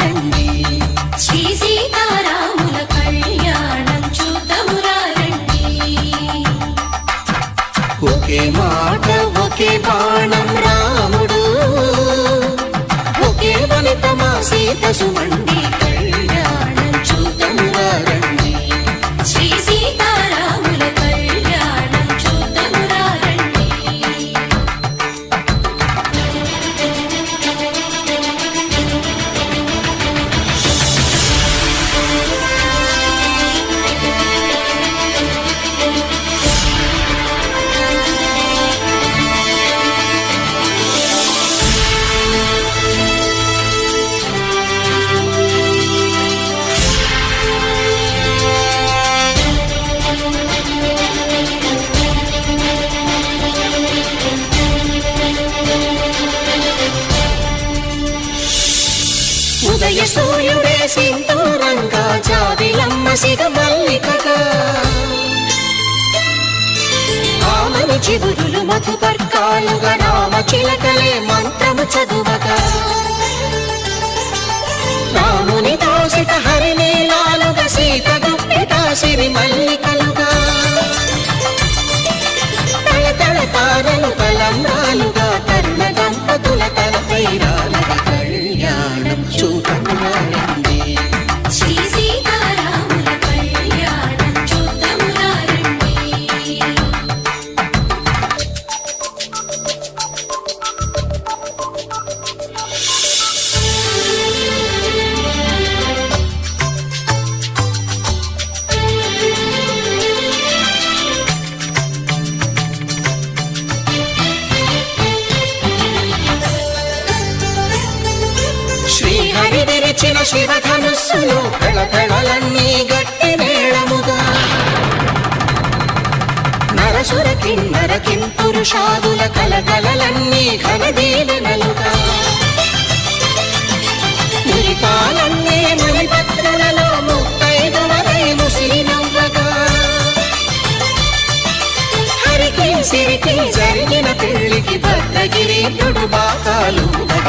రండి. శ్రీ సీతారాముల కళ్యాణం చూతమురా రండి. ఒకే మాట ఒకే బాణం రాముడు. ఒకే వనితమా సీత సుమండి ఉదయ సూర్యుడే సింధూరంగా జాబిలమ్మ సిగ మల్లికగా ఆమని చిగురులు మధు పర్కాలుగా రామ చిలకలే మంత్రము చదువగా రాముని దోసిట హరినీలాలుగా సీత గుప్పిట సిరి మల్లికలుగా. తల తల తారలు తలంబ్రాలుగా విరిచిన శివధనుస్సులు కళకళలన్నీ గట్టి మేళముగా. నరసుర కిన్నర కిం పురుషాదుల కలకలలన్నీ ఘనదీవెనలుగా మురిపాలన్నీ మణిపత్రులలో ముత్తైదువరై ముసిరి నవ్వగా హరికి సిరికి జరిగిన పెళ్ళికి భద్రగిరీంద్రుడు బాకాలు మగ